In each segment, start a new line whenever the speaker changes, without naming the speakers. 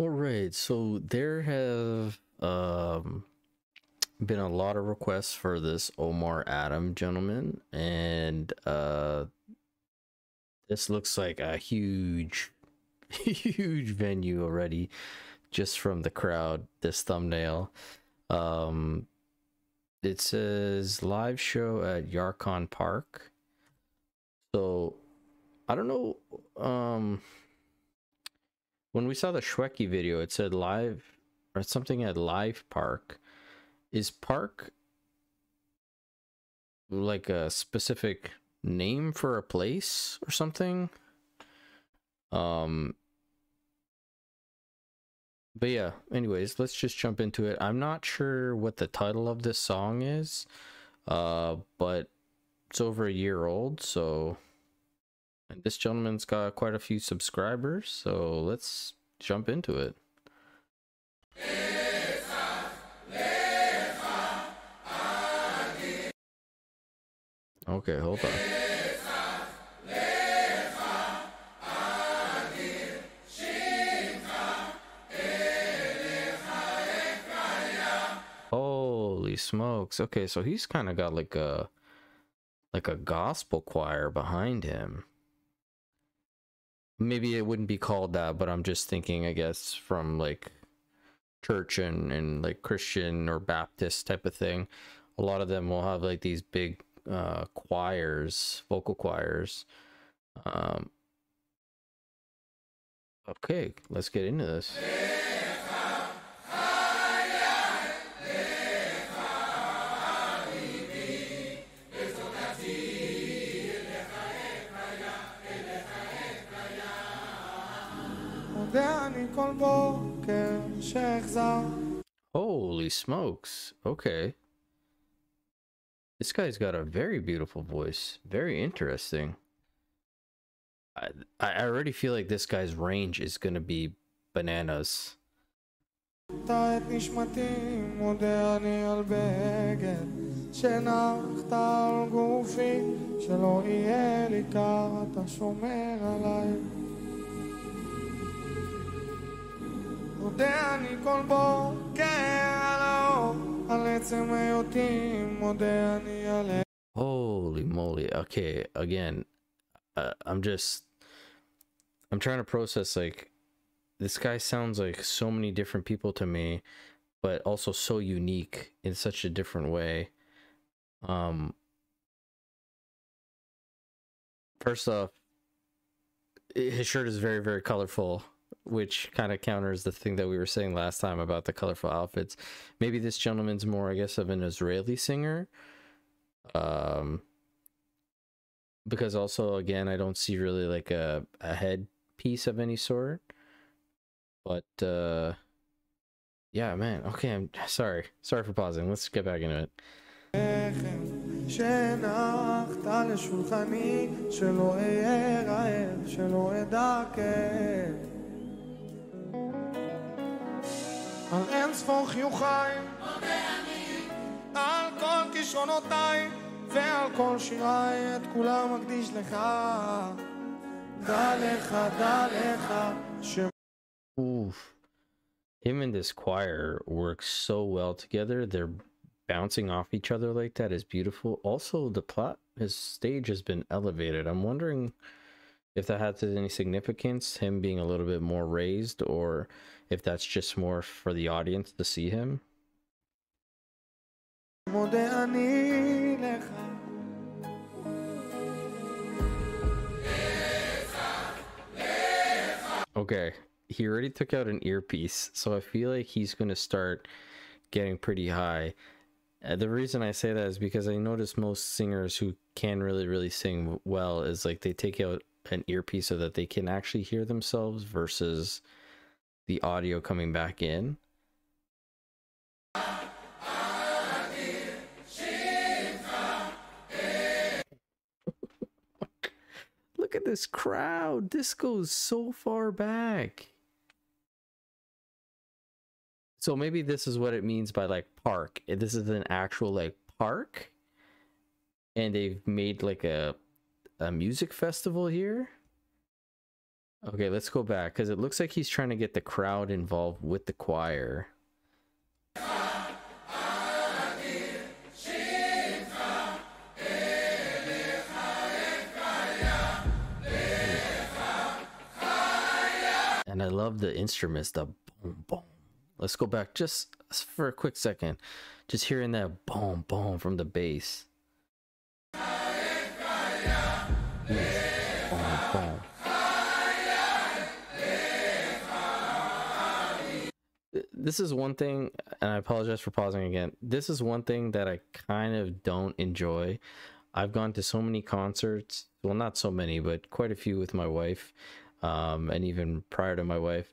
All right, so there have um, been a lot of requests for this Omer Adam gentleman, and uh, this looks like a huge, huge venue already, just from the crowd. This thumbnail, um, it says live show at Yarkon Park. So, I don't know. Um, when we saw the Shweki video, it said live or something at Live Park. Is Park like a specific name for a place or something? Um but yeah, anyways, let's just jump into it. I'm not sure what the title of this song is. Uh but it's over a year old, so and this gentleman's got quite a few subscribers, so let's jump into it. Okay, hold on. Holy smokes. Okay, so he's kind of got like a like a gospel choir behind him maybe it wouldn't be called that, but I'm just thinking, I guess, from like church and, and like Christian or Baptist type of thing. A lot of them will have like these big uh, choirs, vocal choirs. Um, okay, let's get into this. Holy smokes. Okay. This guy's got a very beautiful voice. Very interesting. I, I already feel like this guy's range is going to be bananas. שנחת על גופי, שלא יהיה לי קר, אתה שומר עליי. מודה אני כל בוקר על האור, על עצם היותי, מודה אני על... Holy moly. Okay, again, uh, I'm just... I'm trying to process, like, this guy sounds like so many different people to me, but also so unique in such a different way. Um, first off, his shirt is very, very colorful which kind of counters the thing that we were saying last time about the colorful outfits. Maybe this gentleman's more, I guess, of an Israeli singer. Um, because also, again, I don't see really like a, a head piece of any sort. But, uh, yeah, man. Okay, I'm sorry. Sorry for pausing. Let's get back into it. שהנחת לשולחני, שלא אהיה רעב, שלא אדכא על אין ספור חיוכיי, על כל כישרונותיי, ועל כל שיריי, את כולם מקדיש לך. דע לך, דע לך, ש... Oof. Him and this choir work so well together. They're bouncing off each other like that is beautiful. Also, the plot, his stage has been elevated. I'm wondering if that has any significance, him being a little bit more raised, or if that's just more for the audience to see him. Okay, he already took out an earpiece, so I feel like he's going to start getting pretty high. Uh, the reason I say that is because I notice most singers who can really, really sing well is like they take out an earpiece so that they can actually hear themselves versus the audio coming back in. Look at this crowd. This goes so far back. So maybe this is what it means by like park. This is an actual like park. And they've made like a a music festival here. Okay, let's go back because it looks like he's trying to get the crowd involved with the choir. And I love the instruments, the boom, boom. Let's go back just for a quick second. Just hearing that boom, boom from the bass. Boom, boom. This is one thing and i apologize for pausing again. This is one thing that i kind of don't enjoy. I've gone to so many concerts well not so many but quite a few with my wife um, and even prior to my wife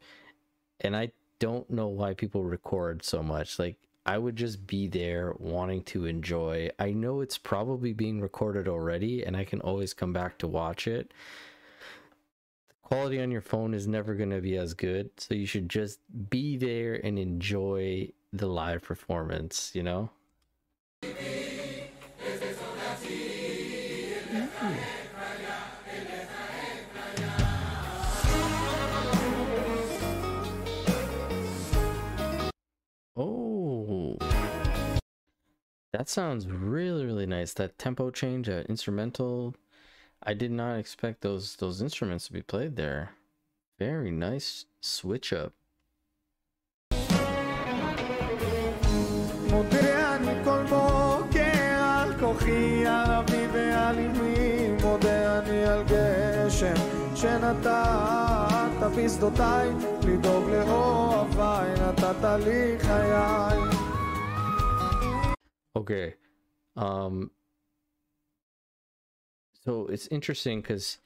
and i don't know why people record so much. Like i would just be there wanting to enjoy. I know it's probably being recorded already and i can always come back to watch it quality on your phone is never going to be as good so you should just be there and enjoy the live performance you know? Oh. That sounds really really nice. That tempo change that instrumental I did not expect those those instruments to be played there. Very nice switch up. שנתת בשדותיי, לדאוג לאוהביי, נתת לי חיי. Okay. Um, so it's interesting because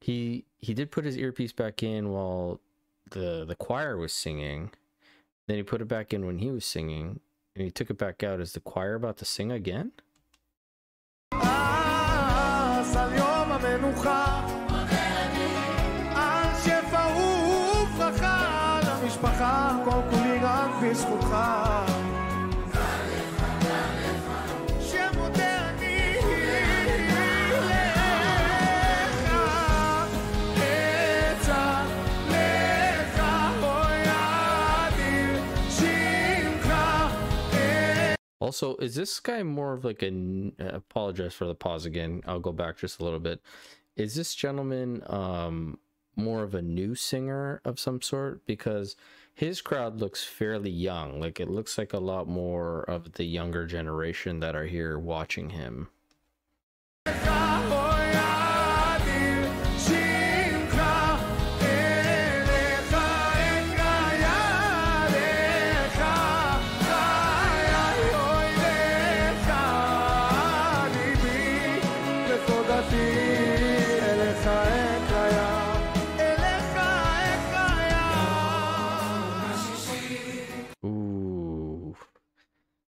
he he did put his earpiece back in while the the choir was singing. Then he put it back in when he was singing, and he took it back out. Is the choir about to sing again? Also, is this guy more of like a? Uh, apologize for the pause again. I'll go back just a little bit. Is this gentleman um more of a new singer of some sort? Because his crowd looks fairly young. Like it looks like a lot more of the younger generation that are here watching him.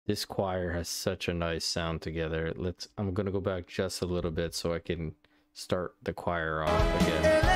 This choir has such a nice sound together. Let's I'm gonna go back just a little bit so I can start the choir off again.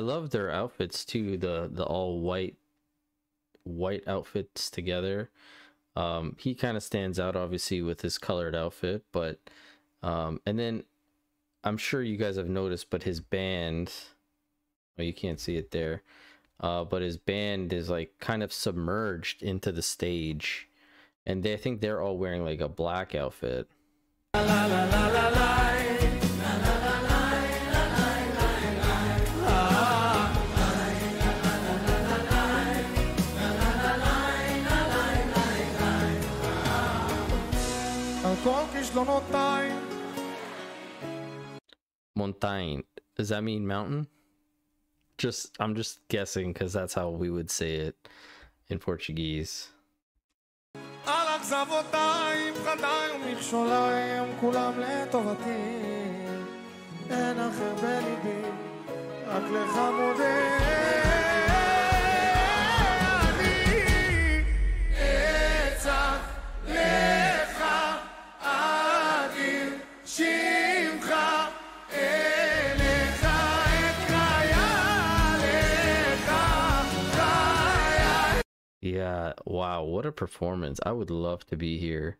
Love their outfits too, the the all white white outfits together. Um he kind of stands out obviously with his colored outfit, but um and then I'm sure you guys have noticed but his band well you can't see it there. Uh but his band is like kind of submerged into the stage and they I think they're all wearing like a black outfit. La, la, la, Montaigne. Does that mean mountain? Just I'm just guessing because that's how we would say it in Portuguese. Wow, what a performance. I would love to be here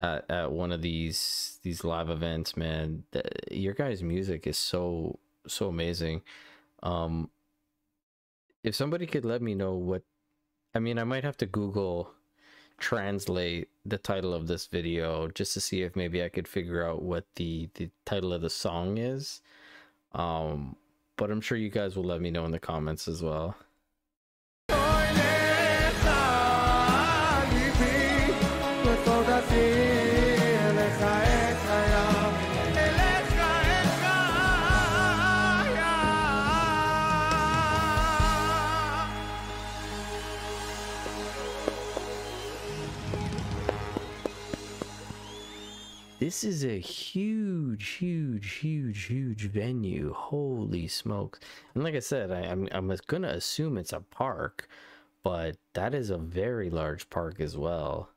at, at one of these these live events, man. The, your guys' music is so so amazing. Um if somebody could let me know what I mean, I might have to Google translate the title of this video just to see if maybe I could figure out what the the title of the song is. Um but I'm sure you guys will let me know in the comments as well. This is a huge, huge, huge, huge venue. Holy smokes! And like I said, I, I'm I'm gonna assume it's a park, but that is a very large park as well.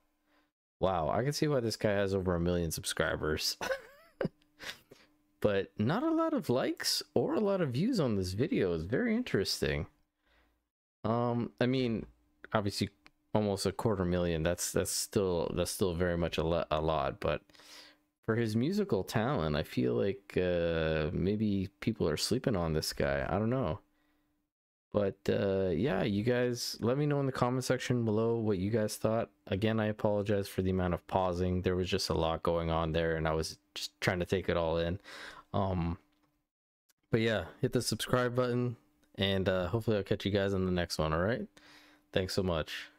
Wow, I can see why this guy has over a million subscribers. but not a lot of likes or a lot of views on this video is very interesting. Um, I mean, obviously almost a quarter million. That's that's still that's still very much a lot, a lot, but for his musical talent, I feel like uh, maybe people are sleeping on this guy. I don't know. But uh, yeah, you guys let me know in the comment section below what you guys thought. Again, I apologize for the amount of pausing. There was just a lot going on there and I was just trying to take it all in. Um, but yeah, hit the subscribe button and uh, hopefully I'll catch you guys in the next one. All right. Thanks so much.